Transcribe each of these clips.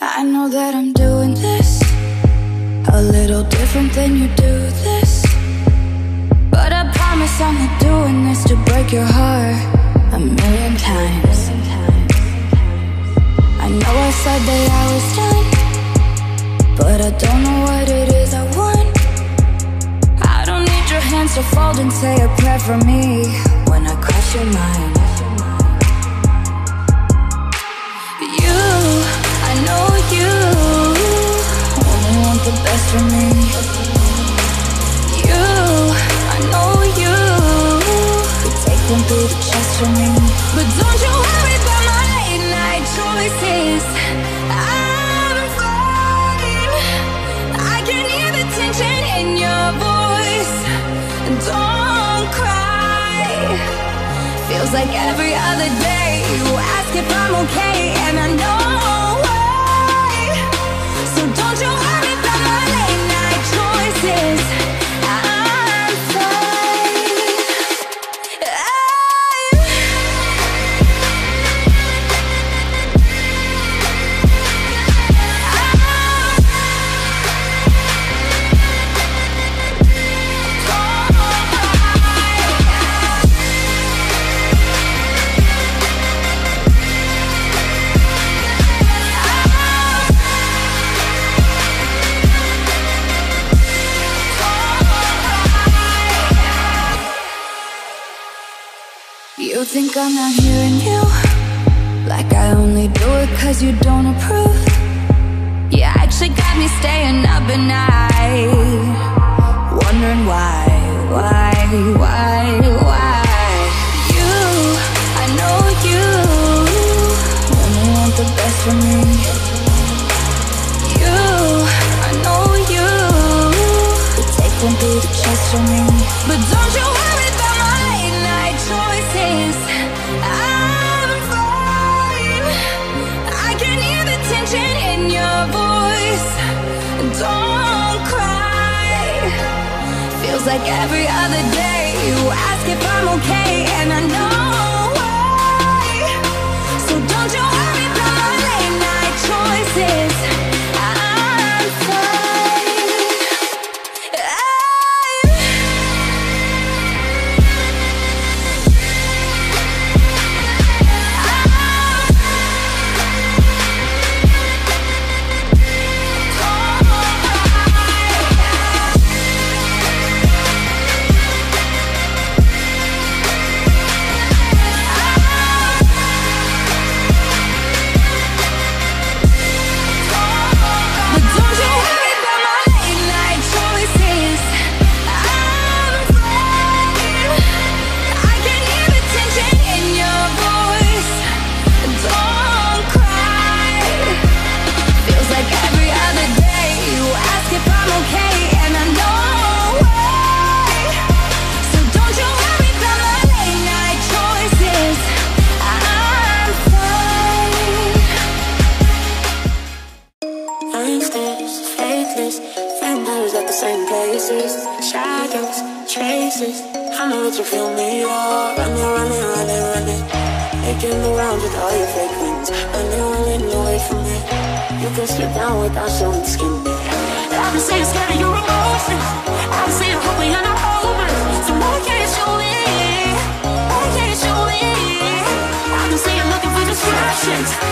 I know that I'm doing this a little different than you do this. But I promise I'm not doing this to break your heart a million times. I know I said that I was done, but I don't know what it is I want. I don't need your hands to fold and say a prayer for me when I cross your mind. For me. You, I know you could take one through the chest for me. But don't you worry about my late night choices. I'm fine. I can hear the tension in your voice. Don't cry. Feels like every other day you ask if I'm okay, and I know think I'm not hearing you. Like I only do it cause you don't approve. You actually got me staying up at night. Wondering why, why, why, why? You, I know you. Only want the best for me. You, I know you. Could take one through the chest for me. But don't you Don't cry. Feels like every other day You ask if I'm okay And I know places. Shadows, traces. I know that you feel me. You're running, running, running, running. Making the rounds with all your fake wings. Running, running away from me. You can slip down without showing skin. I've been saying scared of your emotions. I've been saying hoping you're not over. So why can't you leave? Why can't you leave? I've been saying looking for distractions.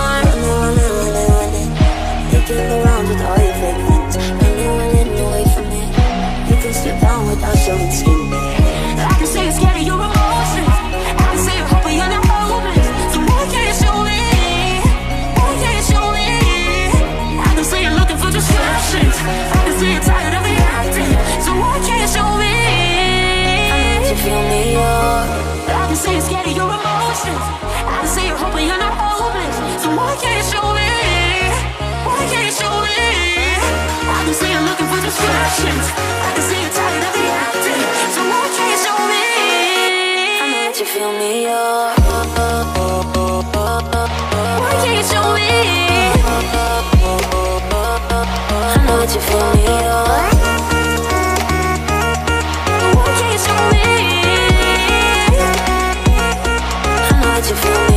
can see you're scared of your emotions. I can see you're hoping you're not hopeless. So why can't you show me? you feel